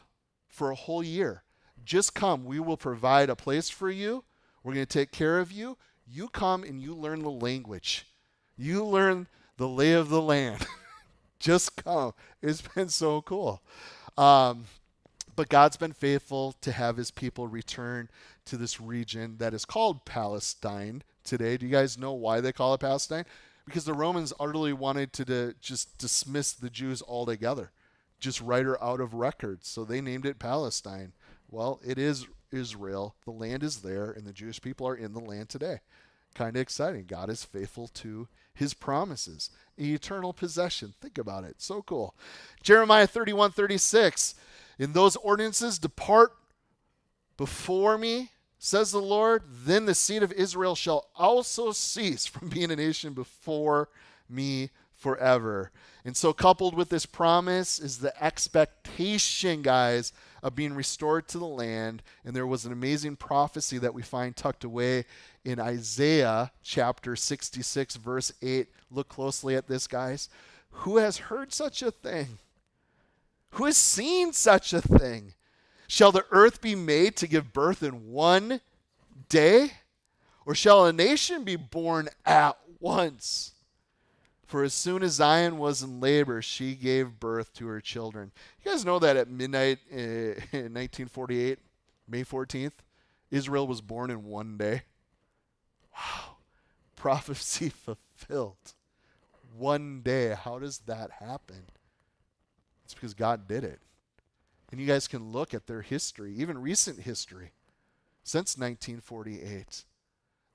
for a whole year. Just come. We will provide a place for you. We're going to take care of you. You come and you learn the language. You learn the lay of the land. Just come. It's been so cool. Um, but God's been faithful to have his people return to this region that is called Palestine today. Do you guys know why they call it Palestine? Because the Romans utterly wanted to, to just dismiss the Jews altogether, just write her out of records. So they named it Palestine. Well, it is Israel. The land is there, and the Jewish people are in the land today. Kind of exciting. God is faithful to his promises. Eternal possession. Think about it. So cool. Jeremiah 31 36. In those ordinances, depart before me, says the Lord. Then the seed of Israel shall also cease from being a nation before me forever. And so, coupled with this promise, is the expectation, guys, of being restored to the land. And there was an amazing prophecy that we find tucked away in Isaiah chapter 66, verse 8. Look closely at this, guys. Who has heard such a thing? Who has seen such a thing? Shall the earth be made to give birth in one day? Or shall a nation be born at once? For as soon as Zion was in labor, she gave birth to her children. You guys know that at midnight in 1948, May 14th, Israel was born in one day? Wow. Prophecy fulfilled. One day. How does that happen? It's because God did it. And you guys can look at their history, even recent history, since 1948.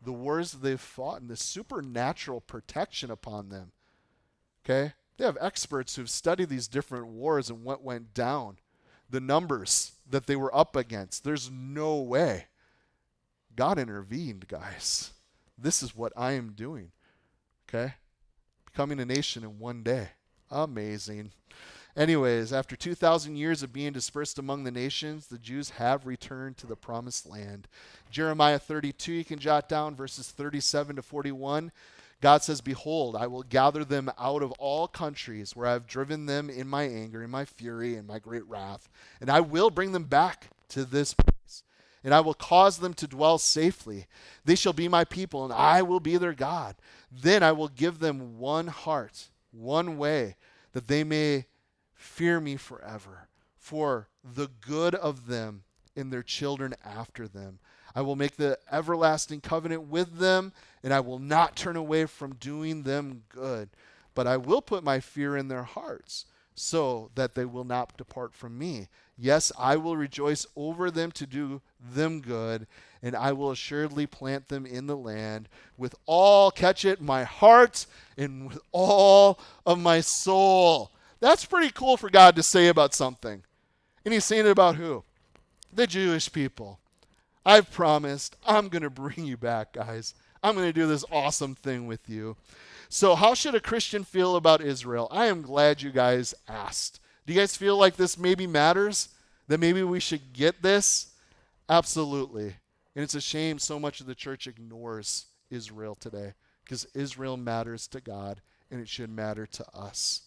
The wars they've fought and the supernatural protection upon them. Okay? They have experts who've studied these different wars and what went down, the numbers that they were up against. There's no way. God intervened, guys. This is what I am doing. Okay? Becoming a nation in one day. Amazing. Anyways, after 2,000 years of being dispersed among the nations, the Jews have returned to the promised land. Jeremiah 32, you can jot down verses 37 to 41. God says, Behold, I will gather them out of all countries where I have driven them in my anger, in my fury, in my great wrath, and I will bring them back to this place. And I will cause them to dwell safely. They shall be my people, and I will be their God. Then I will give them one heart, one way, that they may fear me forever, for the good of them and their children after them. I will make the everlasting covenant with them, and I will not turn away from doing them good. But I will put my fear in their hearts, so that they will not depart from me. Yes, I will rejoice over them to do them good, and I will assuredly plant them in the land with all, catch it, my heart and with all of my soul. That's pretty cool for God to say about something. And he's saying it about who? The Jewish people. I've promised I'm going to bring you back, guys. I'm going to do this awesome thing with you. So, how should a Christian feel about Israel? I am glad you guys asked. Do you guys feel like this maybe matters? That maybe we should get this? Absolutely. And it's a shame so much of the church ignores Israel today because Israel matters to God and it should matter to us.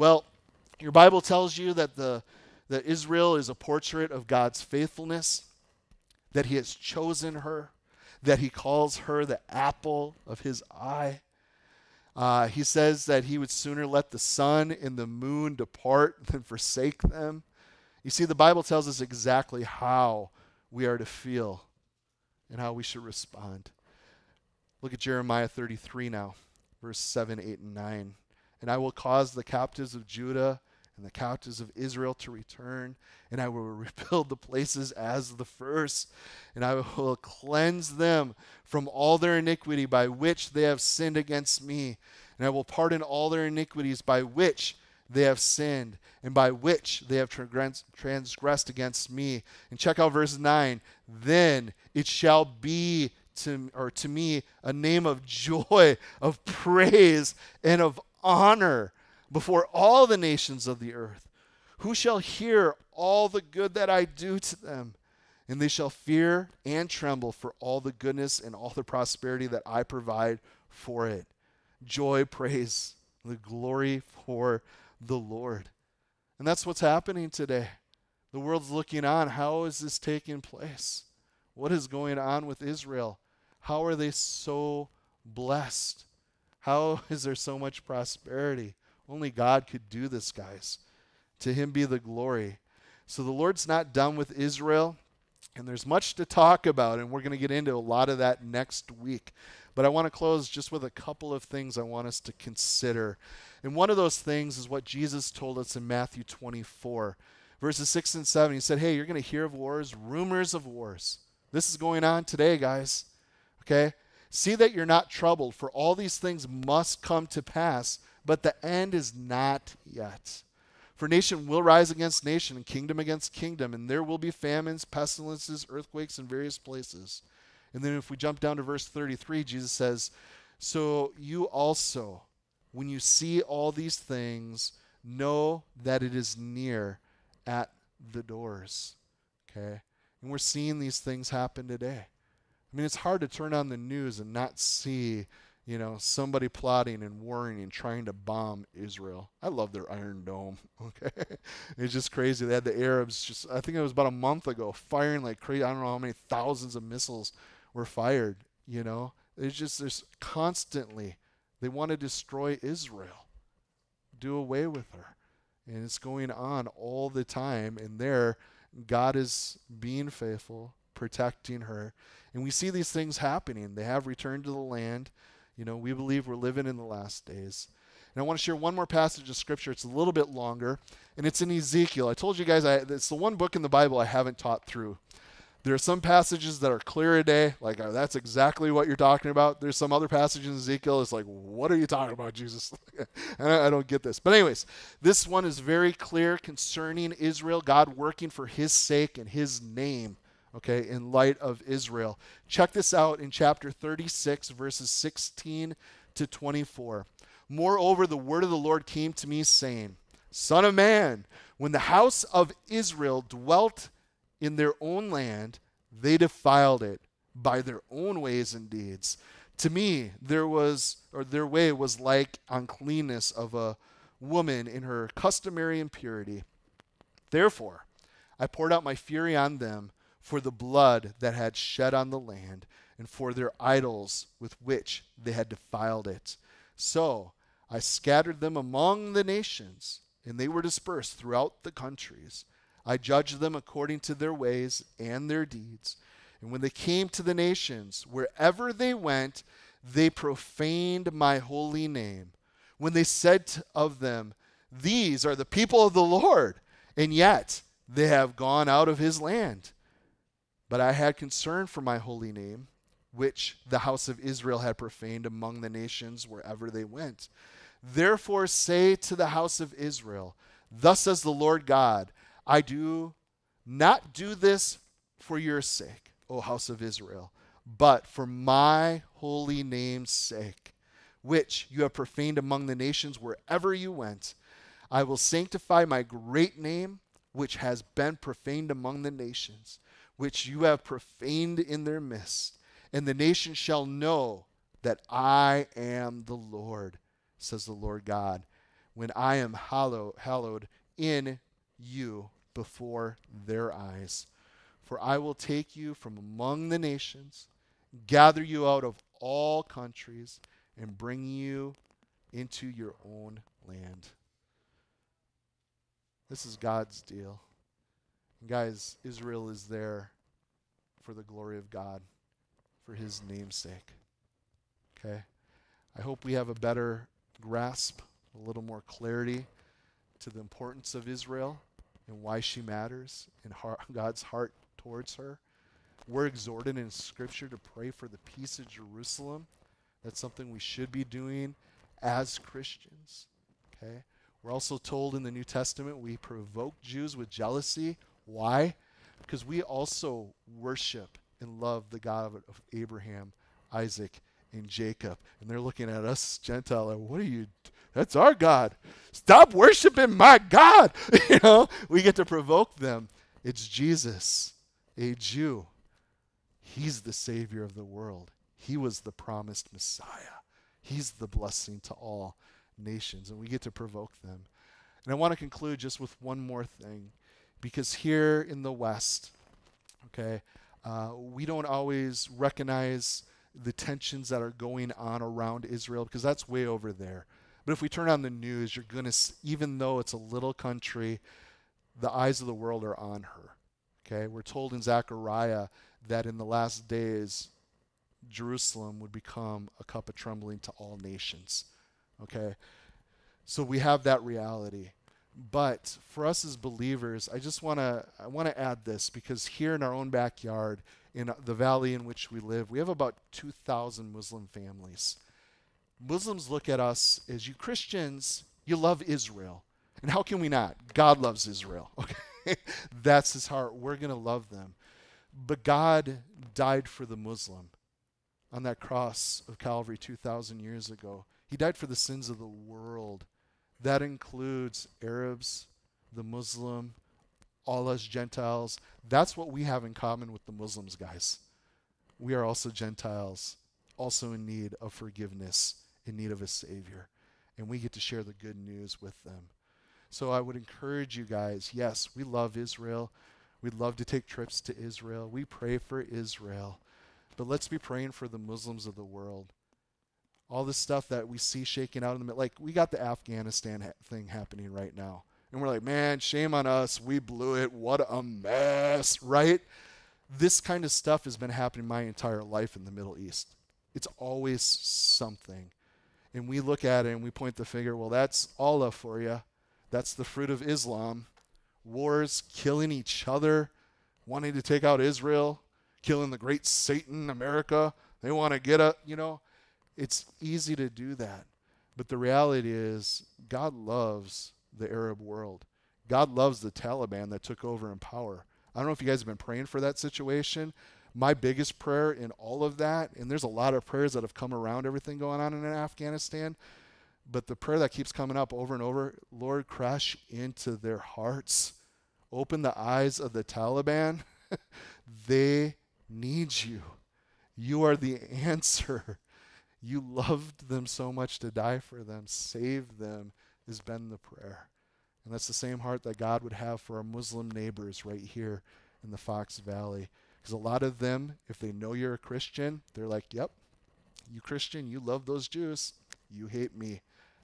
Well, your Bible tells you that the that Israel is a portrait of God's faithfulness, that he has chosen her, that he calls her the apple of his eye. Uh, he says that he would sooner let the sun and the moon depart than forsake them. You see, the Bible tells us exactly how we are to feel and how we should respond. Look at Jeremiah 33 now, verse 7, 8, and 9. And I will cause the captives of Judah and the captives of Israel to return, and I will rebuild the places as the first, and I will cleanse them from all their iniquity by which they have sinned against me, and I will pardon all their iniquities by which they have sinned, and by which they have transgressed against me. And check out verse 9. Then it shall be to, or to me a name of joy, of praise, and of honor before all the nations of the earth. Who shall hear all the good that I do to them? And they shall fear and tremble for all the goodness and all the prosperity that I provide for it. Joy, praise, the glory for the Lord. And that's what's happening today. The world's looking on. How is this taking place? What is going on with Israel? How are they so blessed? How is there so much prosperity? Only God could do this, guys. To him be the glory. So the Lord's not done with Israel, and there's much to talk about, and we're going to get into a lot of that next week. But I want to close just with a couple of things I want us to consider. And one of those things is what Jesus told us in Matthew 24, verses 6 and 7. He said, Hey, you're going to hear of wars, rumors of wars. This is going on today, guys. Okay? See that you're not troubled, for all these things must come to pass, but the end is not yet. For nation will rise against nation, and kingdom against kingdom, and there will be famines, pestilences, earthquakes in various places. And then if we jump down to verse 33, Jesus says, So you also, when you see all these things, know that it is near at the doors. Okay? And we're seeing these things happen today. I mean, it's hard to turn on the news and not see, you know, somebody plotting and warring and trying to bomb Israel. I love their Iron Dome. Okay, it's just crazy. They had the Arabs just, I think it was about a month ago, firing like crazy. I don't know how many thousands of missiles were fired. You know, it's just there's constantly they want to destroy Israel, do away with her, and it's going on all the time. And there, God is being faithful, protecting her, and we see these things happening. They have returned to the land. You know, we believe we're living in the last days. And I want to share one more passage of scripture. It's a little bit longer, and it's in Ezekiel. I told you guys I, it's the one book in the Bible I haven't taught through. There are some passages that are clear today, like uh, that's exactly what you're talking about. There's some other passages in Ezekiel. It's like, what are you talking about, Jesus? I, I don't get this. But anyways, this one is very clear concerning Israel, God working for His sake and His name. Okay, in light of Israel. Check this out in chapter 36, verses 16 to 24. Moreover, the word of the Lord came to me, saying, Son of man, when the house of Israel dwelt in their own land, they defiled it by their own ways and deeds. To me, there was, or their way was like uncleanness of a woman in her customary impurity. Therefore, I poured out my fury on them for the blood that had shed on the land, and for their idols with which they had defiled it. So I scattered them among the nations, and they were dispersed throughout the countries. I judged them according to their ways and their deeds. And when they came to the nations, wherever they went, they profaned my holy name. When they said of them, These are the people of the Lord, and yet they have gone out of his land. But I had concern for my holy name, which the house of Israel had profaned among the nations wherever they went. Therefore, say to the house of Israel, Thus says the Lord God, I do not do this for your sake, O house of Israel, but for my holy name's sake, which you have profaned among the nations wherever you went. I will sanctify my great name, which has been profaned among the nations, which you have profaned in their midst. And the nations shall know that I am the Lord, says the Lord God, when I am hallow, hallowed in you before their eyes. For I will take you from among the nations, gather you out of all countries, and bring you into your own land. This is God's deal. Guys, Israel is there for the glory of God, for his name's sake. Okay? I hope we have a better grasp, a little more clarity to the importance of Israel and why she matters and God's heart towards her. We're exhorted in Scripture to pray for the peace of Jerusalem. That's something we should be doing as Christians. Okay? We're also told in the New Testament we provoke Jews with jealousy. Why? Because we also worship and love the God of Abraham, Isaac, and Jacob. And they're looking at us, Gentile, like, what are you? That's our God. Stop worshiping my God. you know, we get to provoke them. It's Jesus, a Jew. He's the Savior of the world. He was the promised Messiah. He's the blessing to all nations, and we get to provoke them. And I want to conclude just with one more thing, because here in the West, okay, uh, we don't always recognize the tensions that are going on around Israel because that's way over there. But if we turn on the news, you're going to, even though it's a little country, the eyes of the world are on her. Okay, we're told in Zechariah that in the last days, Jerusalem would become a cup of trembling to all nations. Okay, so we have that reality. But for us as believers, I just want to I want to add this because here in our own backyard, in the valley in which we live, we have about 2,000 Muslim families. Muslims look at us as you Christians, you love Israel. And how can we not? God loves Israel. Okay? That's his heart. We're going to love them. But God died for the Muslim on that cross of Calvary 2,000 years ago. He died for the sins of the world. That includes Arabs, the Muslim, all us Gentiles. That's what we have in common with the Muslims, guys. We are also Gentiles, also in need of forgiveness, in need of a Savior. And we get to share the good news with them. So I would encourage you guys yes, we love Israel. We'd love to take trips to Israel. We pray for Israel. But let's be praying for the Muslims of the world all this stuff that we see shaking out in the middle. Like we got the Afghanistan ha- thing happening right now. And we're like, man, shame on us. We blew it. What a mess, right? This kind of stuff has been happening my entire life in the Middle East. It's always something. And we look at it and we point the finger, well, that's Allah for you. That's the fruit of Islam. Wars, killing each other, wanting to take out Israel, killing the great Satan, America. They want to get a, you know, it's easy to do that. But the reality is, God loves the Arab world. God loves the Taliban that took over in power. I don't know if you guys have been praying for that situation. My biggest prayer in all of that, and there's a lot of prayers that have come around everything going on in Afghanistan, but the prayer that keeps coming up over and over Lord, crash into their hearts. Open the eyes of the Taliban. they need you. You are the answer. You loved them so much to die for them. Save them has been the prayer. And that's the same heart that God would have for our Muslim neighbors right here in the Fox Valley. Because a lot of them, if they know you're a Christian, they're like, yep, you Christian, you love those Jews, you hate me.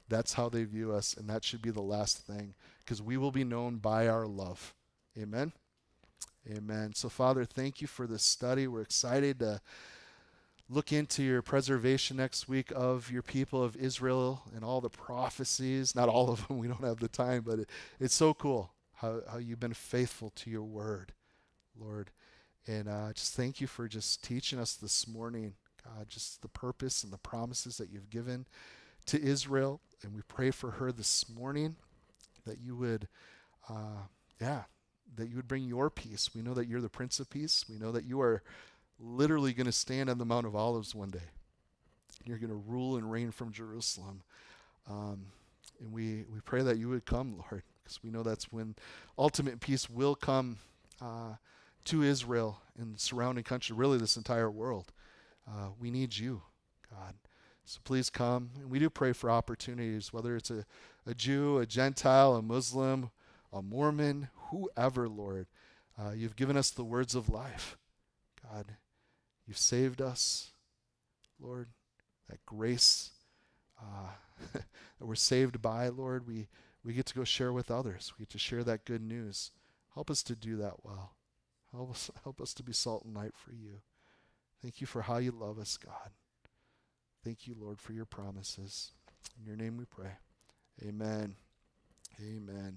That's how they view us, and that should be the last thing, because we will be known by our love. Amen. Amen. So, Father, thank you for this study. We're excited to look into your preservation next week of your people of Israel and all the prophecies. Not all of them, we don't have the time, but it, it's so cool how, how you've been faithful to your word, Lord. And uh, just thank you for just teaching us this morning, God, just the purpose and the promises that you've given to Israel. And we pray for her this morning that you would, uh, yeah, that you would bring your peace. We know that you're the Prince of Peace. We know that you are literally going to stand on the Mount of Olives one day. You're going to rule and reign from Jerusalem. Um, and we, we pray that you would come, Lord, because we know that's when ultimate peace will come uh, to Israel and surrounding country, really this entire world. Uh, we need you, God. So please come. And we do pray for opportunities, whether it's a, a Jew, a Gentile, a Muslim, a Mormon, whoever, Lord. Uh, you've given us the words of life. God, You've saved us, Lord. That grace uh, that we're saved by, Lord, we, we get to go share with others. We get to share that good news. Help us to do that well. Help us, help us to be salt and light for you. Thank you for how you love us, God. Thank you, Lord, for your promises. In your name we pray. Amen. Amen.